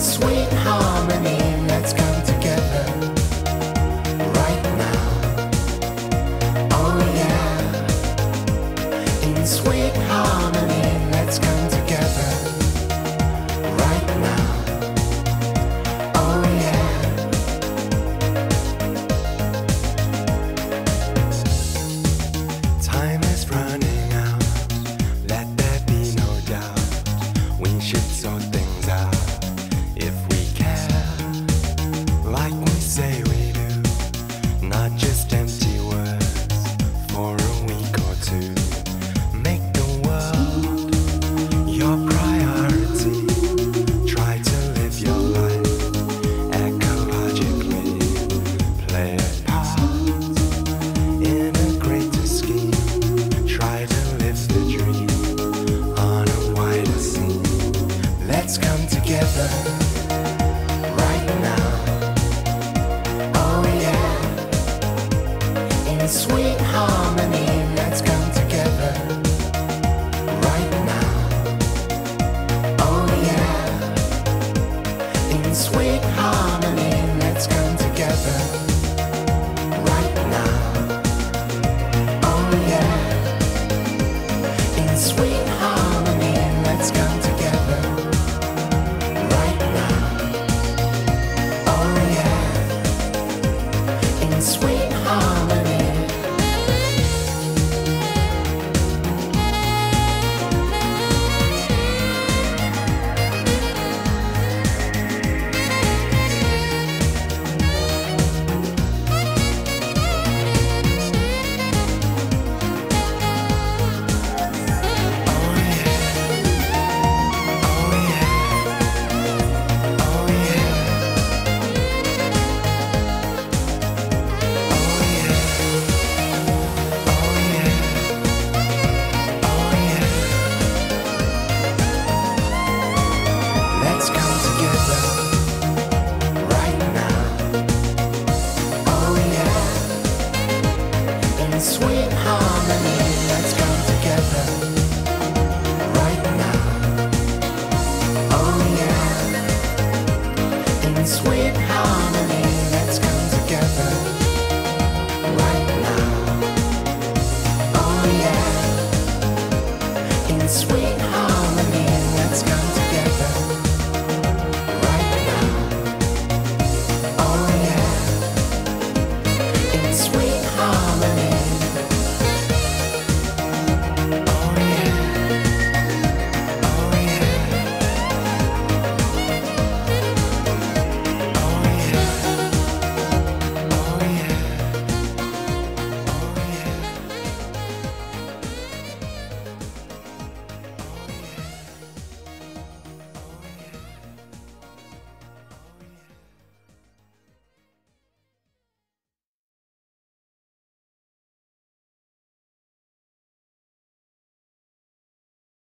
Sweet. let's come together right now. Oh yeah, in sweet harmony, let's come together right now. Oh yeah, in sweet harmony, let's come together. together.